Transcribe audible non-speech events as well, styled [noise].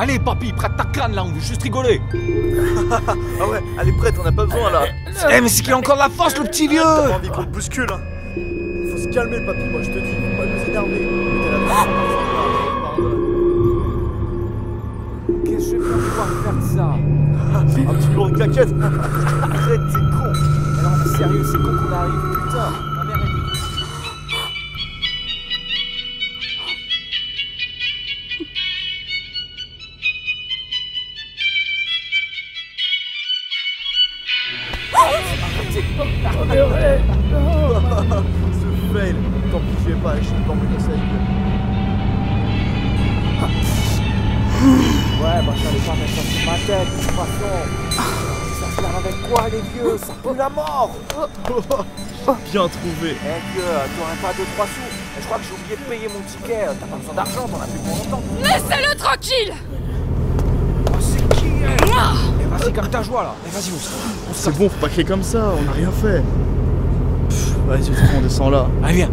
Allez, papy, prête ta canne là, on veut juste rigoler [laughs] Ah ouais, elle est prête, on n'a pas besoin là. Eh, mais c'est qu'il a encore la force, le petit vieux T'as envie qu'on te bouscule hein. Faut se calmer, papy, moi je te dis, faut pas nous énerver. Qu'est-ce que je vais pouvoir faire de ça? Un petit lourd de claquette. Arrête, t'es con. Mais non, mais sérieux, c'est con qu'on arrive, putain Ce fail. Tant pis, j'y vais pas, je vais pas avec eux. Ouais, bah j'allais pas mettre ça sur ma tête, de toute façon Ça se lave avec quoi, les vieux Ça pue la mort Bien trouvé. Eh vieux, t'aurais pas 2-3 sous Je crois que j'ai oublié de payer mon ticket, t'as pas besoin d'argent, t'en as plus pour longtemps Laissez-le tranquille c'est qui, elle? C'est comme ta joie là. Eh, vas-y, on C'est bon, faut pas crier comme ça, on n'a rien fait. Vas-y, on descend là. Allez, viens.